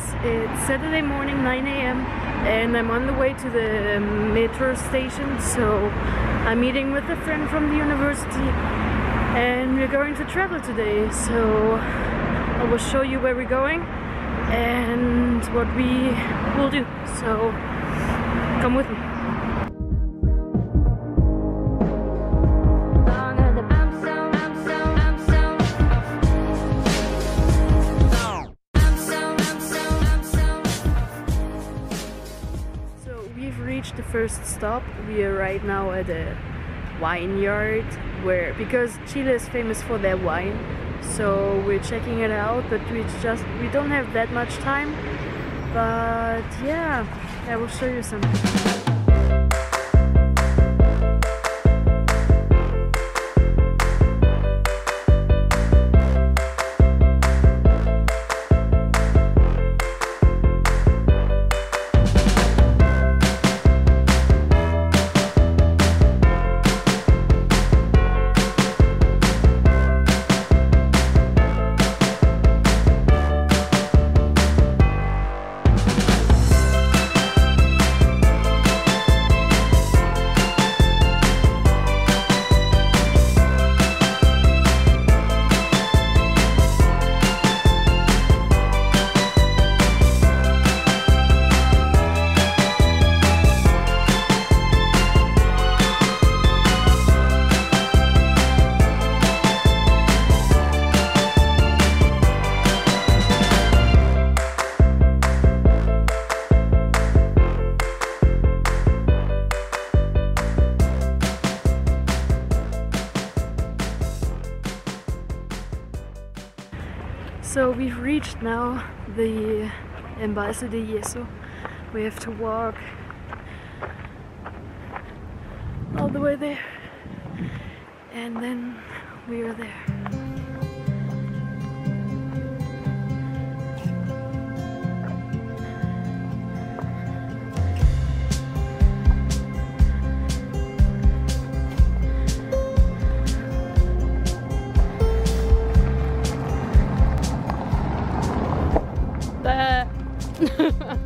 guys, it's Saturday morning 9 a.m. and I'm on the way to the metro station so I'm meeting with a friend from the university and we're going to travel today so I will show you where we're going and what we will do so come with me. First stop. We are right now at a wine yard where because Chile is famous for their wine. So we're checking it out, but we just we don't have that much time. But yeah, I will show you some. Now the Embalse de Yeso. We have to walk all the way there and then we are there. We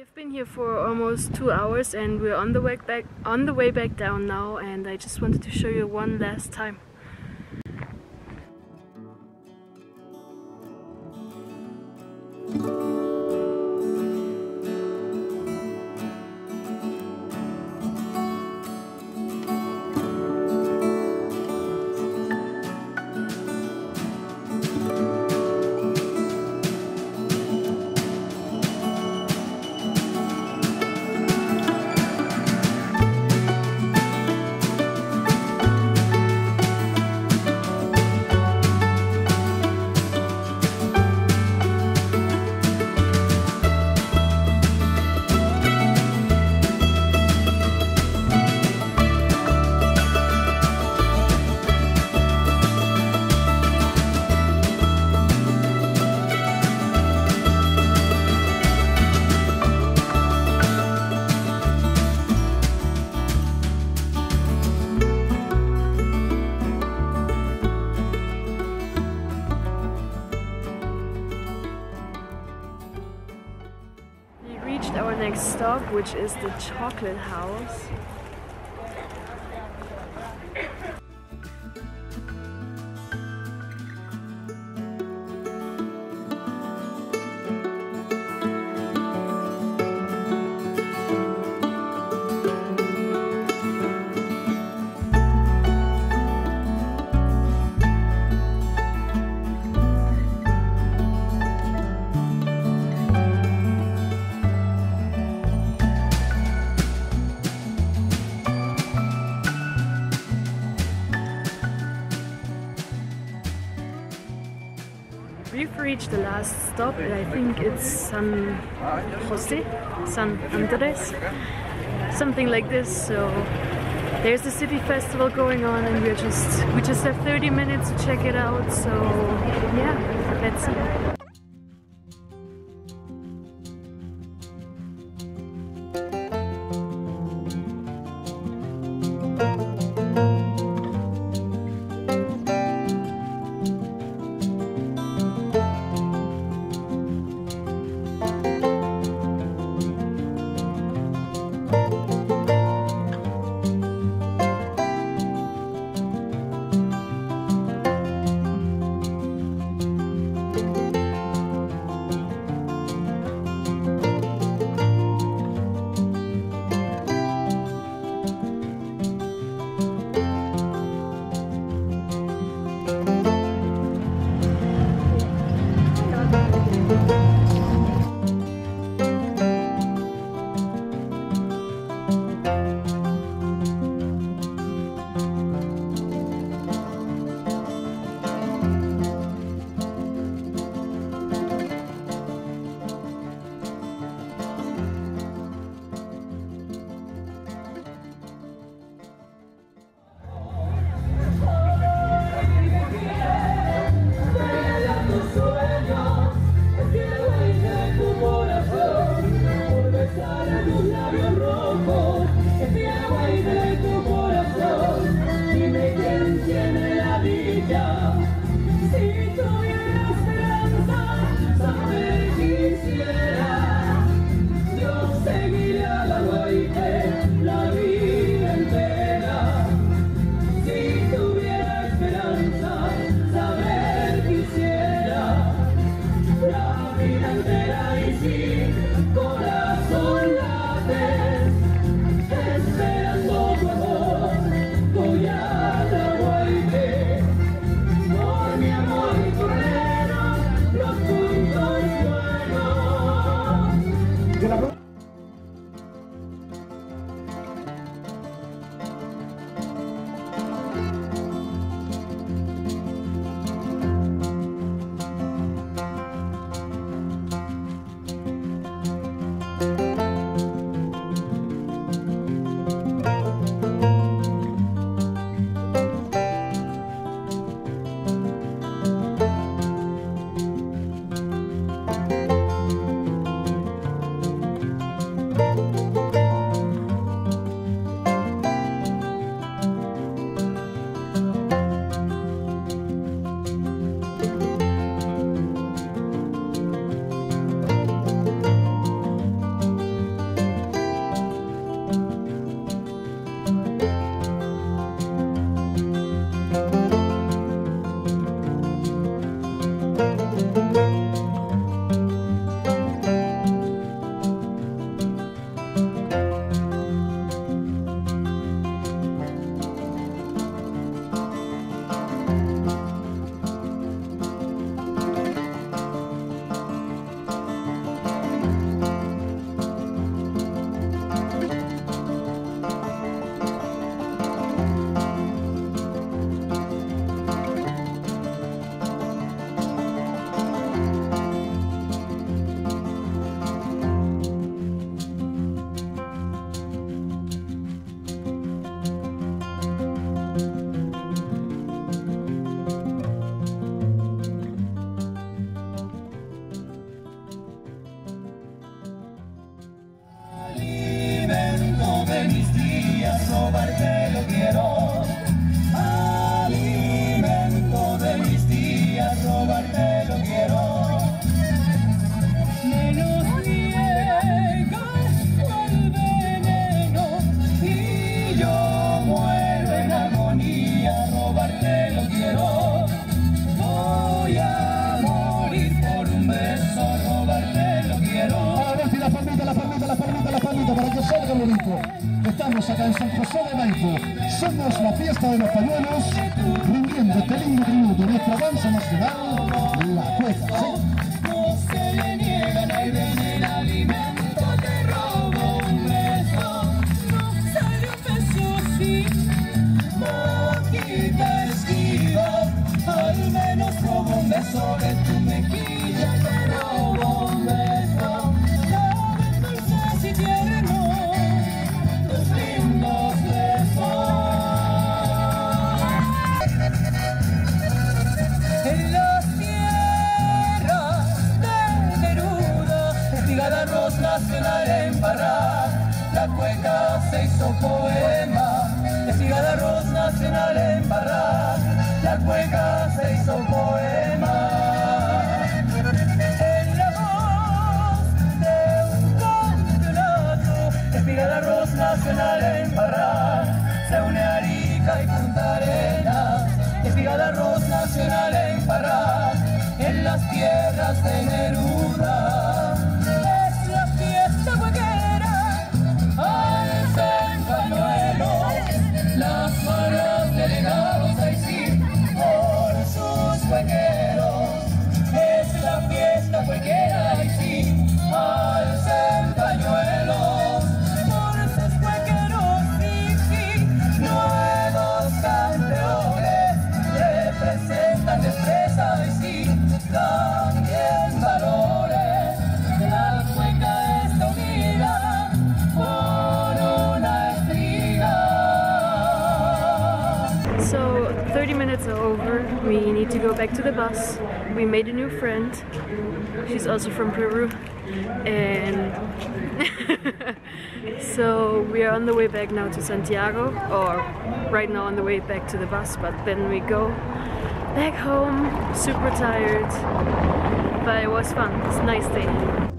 have been here for almost two hours and we're on the way back on the way back down now and I just wanted to show you one last time. reached our next stop, which is the chocolate house. Reached the last stop I think it's San Jose, San Andres, something like this. So there's the city festival going on and we're just we just have 30 minutes to check it out. So yeah, let's see. Estamos acá en San José de Maipo. Somos la fiesta de los pañuelos, rindiendo este lindo tributo nuestra danza nacional, la cueca. ¿sí? We need to go back to the bus. We made a new friend. She's also from Peru. And so we are on the way back now to Santiago, or right now on the way back to the bus, but then we go back home, super tired. But it was fun. It's a nice day.